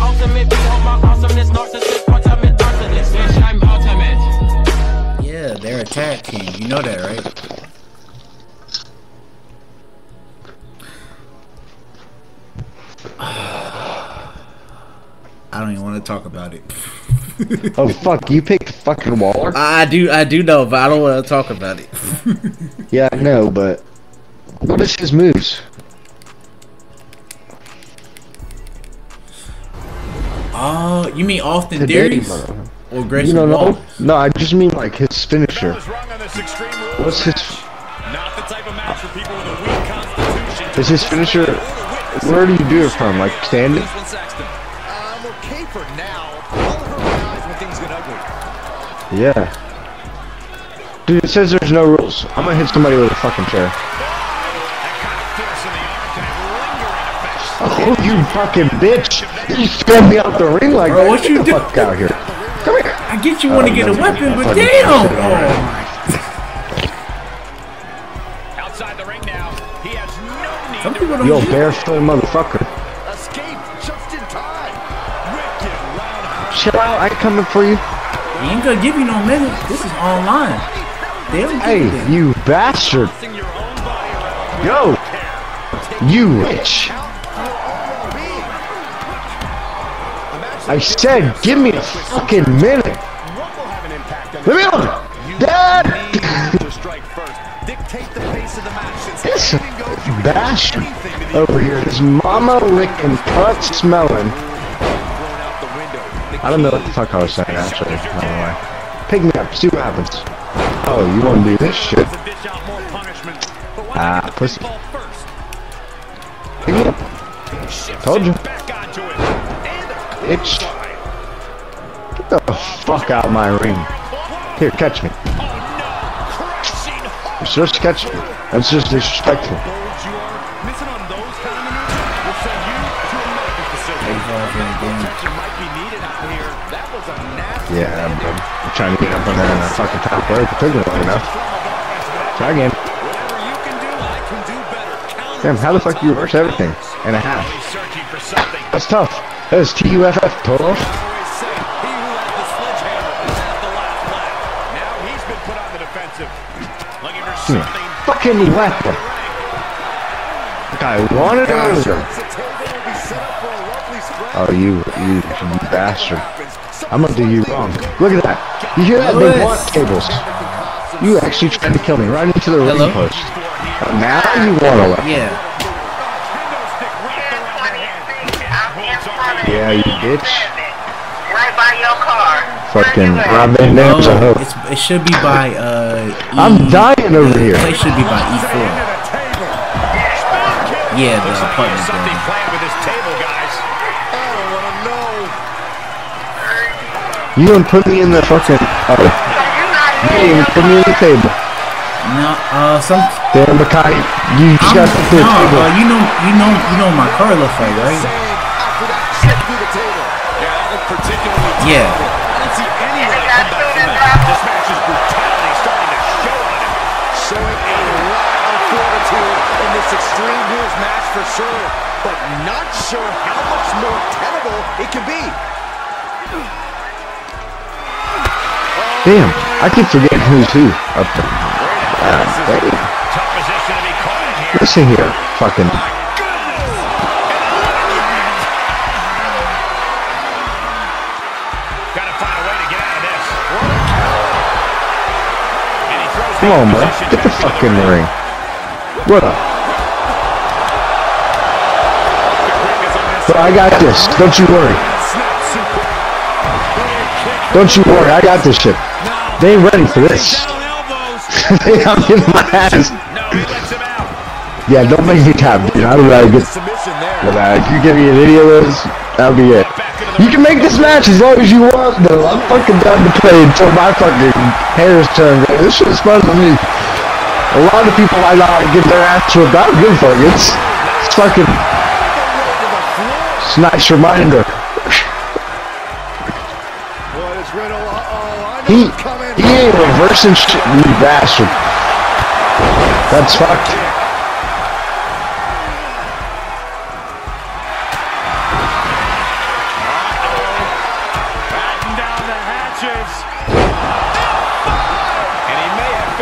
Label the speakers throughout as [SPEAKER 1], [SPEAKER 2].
[SPEAKER 1] ultimate. Behold my awesomeness, narcissist, ultimate arsonist. Bitch, I'm ultimate.
[SPEAKER 2] Yeah, they're a tag team. You know that, right? I don't even want to talk about it.
[SPEAKER 3] Oh fuck! You picked fucking Waller.
[SPEAKER 2] I do, I do know, but I don't want to talk about it.
[SPEAKER 3] Yeah, I know, but what is his moves?
[SPEAKER 2] Oh, you mean Austin
[SPEAKER 3] The dirty
[SPEAKER 2] Theories or
[SPEAKER 3] You
[SPEAKER 2] Grayson
[SPEAKER 3] don't know?
[SPEAKER 2] Waller?
[SPEAKER 3] No, I just mean like his finisher.
[SPEAKER 4] Was wrong on this extreme rule.
[SPEAKER 3] What's his?
[SPEAKER 4] Not the type of match for people with a weak constitution.
[SPEAKER 3] Is his finisher? Where do you do it from? Like standing?
[SPEAKER 4] I'm okay for now. I'll hurt my eyes when things get ugly.
[SPEAKER 3] Yeah. Dude, it says there's no rules. I'm gonna hit somebody with a fucking chair. You fucking bitch! You threw me out the ring like
[SPEAKER 2] Bro,
[SPEAKER 3] that.
[SPEAKER 2] what
[SPEAKER 3] Get
[SPEAKER 2] you
[SPEAKER 3] the
[SPEAKER 2] do-
[SPEAKER 3] fuck out here. Come here.
[SPEAKER 2] I get you want to
[SPEAKER 3] Oh,
[SPEAKER 2] get a weapon, but
[SPEAKER 3] Fucking
[SPEAKER 2] damn!
[SPEAKER 3] shit,
[SPEAKER 2] Oh.
[SPEAKER 4] Outside the ring now. He has no need
[SPEAKER 2] Some
[SPEAKER 4] to
[SPEAKER 2] people don't.
[SPEAKER 3] Yo,
[SPEAKER 2] do-
[SPEAKER 3] barefoot motherfucker.
[SPEAKER 4] escape just in time.
[SPEAKER 3] Chill out. I coming for you.
[SPEAKER 2] He ain't gonna give you no minute. This is online. They don't
[SPEAKER 3] Hey,
[SPEAKER 2] you
[SPEAKER 3] you bastard.
[SPEAKER 4] Tossing your own body around.
[SPEAKER 3] Yo, you witch. I said, give me a fucking minute. Let me on. Dad. This
[SPEAKER 4] the
[SPEAKER 3] over here. This mama licking, butt smelling. I don't know what the fuck I was saying actually. By the way, pick me up. See what happens. Oh, you want to do this shit? Ah, pussy. Pick me up, Told you.
[SPEAKER 4] Back onto it.
[SPEAKER 3] Bitch. Get the fuck out of my ring. Here, catch me. supposed to catch me. That's just disrespectful.
[SPEAKER 4] That
[SPEAKER 3] Yeah. I'm trying to get up on a fucking top rope. It took me long enough. Try again. Damn, how the fuck do you reverse everything? And a half. That's tough. That is T-U-F-F, total.
[SPEAKER 4] I always say, he who had the sledgehammer had the last laugh. Now he's been put on the defensive. Looking for something.
[SPEAKER 3] Fucking weapon. Like I wanted earlier. Oh, you, you, you bastard. I'm gonna do you wrong. Look at that. You hear that? They want tables. You actually tried to kill me right into the ring post. Now you want to left.
[SPEAKER 2] Yeah.
[SPEAKER 3] Yeah, you bitch.
[SPEAKER 5] Right by your car.
[SPEAKER 3] Fucking
[SPEAKER 5] Where you at?
[SPEAKER 3] Rob Van Dam's a hoe.
[SPEAKER 2] it should be by uh. E,
[SPEAKER 3] I'm dying over
[SPEAKER 2] the
[SPEAKER 3] here.
[SPEAKER 2] Place should be by E4. Yeah, the apartment
[SPEAKER 4] Something
[SPEAKER 2] building.
[SPEAKER 4] planned with this table, guys.
[SPEAKER 3] You didn't put me in the fucking. Oh, you didn't even put me in the table.
[SPEAKER 2] No, uh, some.
[SPEAKER 3] Damn, Makai, you just got to put
[SPEAKER 2] no,
[SPEAKER 3] the table.
[SPEAKER 2] uh, you know, you know, you know my car looks like, right?
[SPEAKER 4] Yeah, that looked particularly
[SPEAKER 2] Yeah.
[SPEAKER 4] I don't see any way to come back from that. This match's brutality starting to show on him.
[SPEAKER 6] Showing a lot of fortitude in this Extreme Rules match for sure, but not sure how much more tenable it can be.
[SPEAKER 3] Damn, I keep forgetting who's who up there. Ah, damn.
[SPEAKER 4] Tough position to be caught in here.
[SPEAKER 3] Listen here, fucking. Come on, bro. Get the fuck in the ring. What up? Bro, I got this. Don't you worry. Don't you worry. I got this shit. They ain't ready for this. They I'm getting my ass.
[SPEAKER 4] No, he lets him out.
[SPEAKER 3] Yeah, don't make me tap, dude. I don't gotta get. But if you give me a video of this, that'll be it. You can make this match as long as you want, though. I'm fucking done to play until my fucking hair is turned gray. This shit is fun to me. A lot of people I know get their ass whipped. I don't a fuck. It's, it's fucking. It's a nice reminder. He, he ain't reversing shit, you bastard. That's fucked.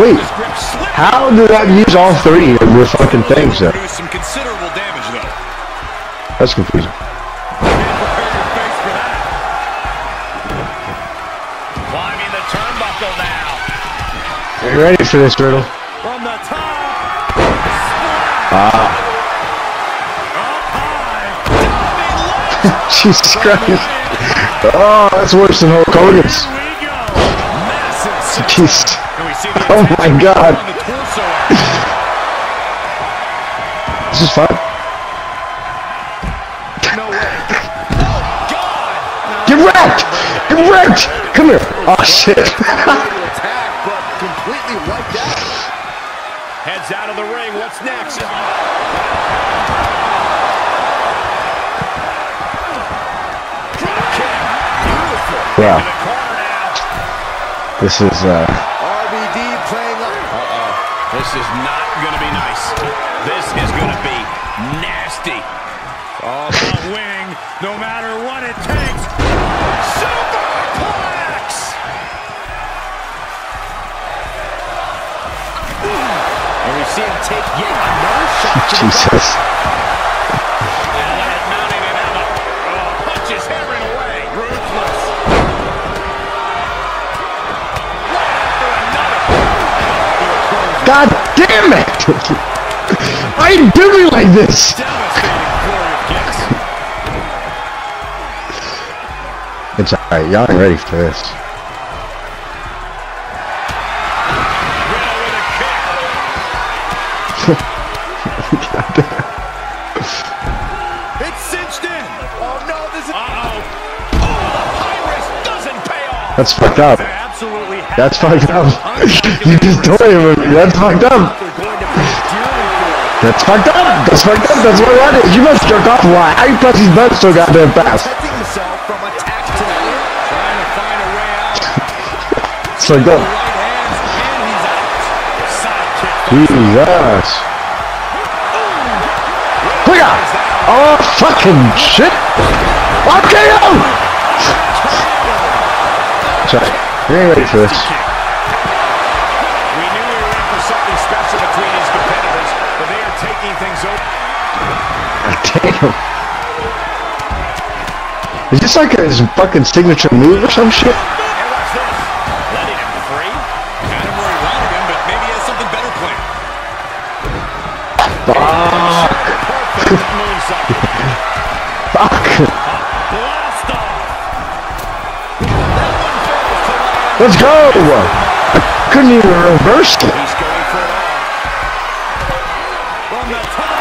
[SPEAKER 3] Wait,
[SPEAKER 4] his grip slip.
[SPEAKER 3] how did that use all three of your fucking things though?
[SPEAKER 4] Some considerable damage, though.
[SPEAKER 3] That's confusing.
[SPEAKER 4] Prepare your face for that. Climbing the turnbuckle now.
[SPEAKER 3] Are you ready for this, Riddle?
[SPEAKER 4] From the top.
[SPEAKER 3] Ah, Jesus Christ. Oh, that's worse than Hulk Hogan's.
[SPEAKER 4] Here we go. Massive
[SPEAKER 3] Jeez.
[SPEAKER 4] And we see the
[SPEAKER 3] Oh my God.
[SPEAKER 4] on the torso.
[SPEAKER 3] This is fun.
[SPEAKER 4] No way. Oh, God.
[SPEAKER 3] Get wrecked! Get wrecked! Come here. Oh shit.
[SPEAKER 6] completely wiped out.
[SPEAKER 4] Heads out of the ring. What's next? Drop kick. Beautiful.
[SPEAKER 3] Wow.
[SPEAKER 4] In the corner now.
[SPEAKER 3] This is uh
[SPEAKER 6] RVD playing up.
[SPEAKER 4] Uh-oh. This is not going to be nice. This is going to be nasty. All about winning, no matter what it takes. Superplex! And we see him take yet another shot the
[SPEAKER 3] Jesus. God damn it! Why you doing me like this?
[SPEAKER 4] Devastating flurry kicks.
[SPEAKER 3] It's alright, y'all ain't ready for this.
[SPEAKER 4] Riddle with a kick. It's cinched in. Oh no, this is. Uh-oh. Oh, the high risk doesn't pay off.
[SPEAKER 3] That's fucked up. That's fucked up. You just told him. That's fucked up. That's fucked up. That's fucked up. That's what I wanted. You must jerk off lot. How you press these buttons so goddamn fast? That.
[SPEAKER 4] Side kick.
[SPEAKER 3] Jesus. Look! Oh, fucking shit! RKO! Sorry. Ain't ready for this.
[SPEAKER 4] We knew we were in for something special between these competitors, but they are taking things over.
[SPEAKER 3] Damn. Is this like his fucking signature move or some shit?
[SPEAKER 4] And watch
[SPEAKER 3] Let's go! I couldn't even reverse it.
[SPEAKER 4] He's going for it all. From the top.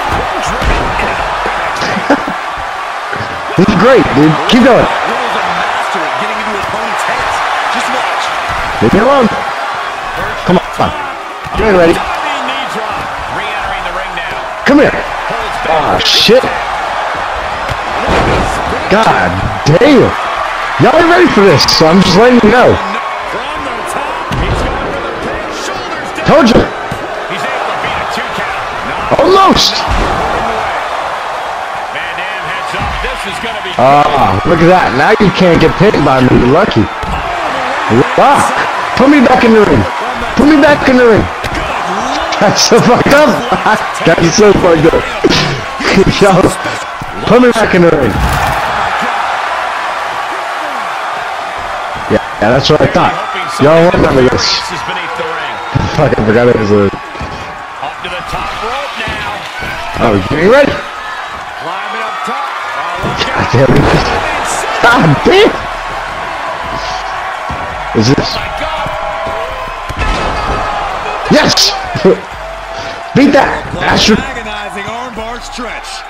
[SPEAKER 3] This is great, dude. Keep going.
[SPEAKER 6] Riddle's a master at getting into opponents' heads. Just watch.
[SPEAKER 3] Leave me alone. Come on. Come on. You ain't ready.
[SPEAKER 4] Diving knee drop. Re-entering the ring now.
[SPEAKER 3] Come here. Oh, shit. God damn. Y'all ain't ready for this, so I'm just letting you know. Told you.
[SPEAKER 4] He's able to beat a two count.
[SPEAKER 3] Almost.
[SPEAKER 4] Van Dam heads up. This is going to be.
[SPEAKER 3] Ah, look at that. Now you can't get pinned by me. You're lucky. Fuck. Put me back in the ring. Put me back in the ring. That's so fucked up. That's so fucked up. Yo, put me back in the ring. Yeah, yeah, that's what I thought. Y'all want that, I guess.
[SPEAKER 4] This
[SPEAKER 3] Fuck, I forgot it was a...
[SPEAKER 4] Up to the top rope now.
[SPEAKER 3] Oh, getting ready.
[SPEAKER 4] Climbing up top. Oh,
[SPEAKER 3] God damn it. God damn. Is this...
[SPEAKER 4] Oh, God.
[SPEAKER 3] Yes! Beat that! Bastard!
[SPEAKER 4] Agonizing armbar stretch.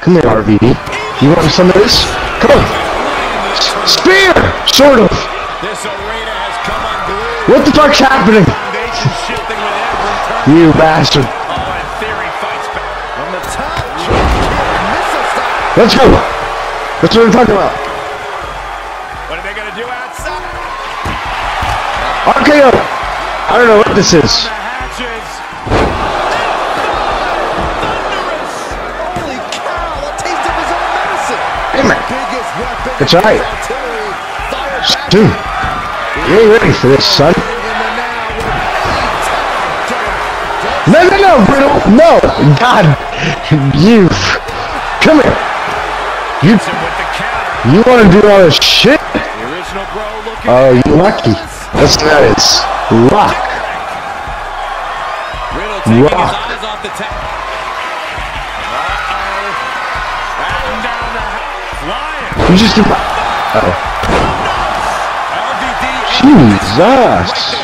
[SPEAKER 3] Come here, RVD. You want some of this? Come on. Spear! Sort of.
[SPEAKER 4] This arena has come unglued.
[SPEAKER 3] What the fuck's happening?
[SPEAKER 4] Foundation shifting with every turn.
[SPEAKER 3] You bastard.
[SPEAKER 4] Oh, and Theory fights back.
[SPEAKER 6] From the top. Drop kick. Missile style.
[SPEAKER 3] Let's go. That's what I'm talking about.
[SPEAKER 4] What are they going to do outside?
[SPEAKER 3] RKO. Uh, I don't know what this is.
[SPEAKER 4] The hatches.
[SPEAKER 6] Thunderous. Holy cow. A taste of his own medicine.
[SPEAKER 3] Damn it. It's all right.
[SPEAKER 6] Artillery. Fired.
[SPEAKER 3] Dude, you ain't ready for this, son. No, no, no, Brittle. No. God. You. Come here. You, you want to do all this shit? Oh, you lucky. That's what that is. Rock.
[SPEAKER 4] flying.
[SPEAKER 3] You just. Oh. Jesus.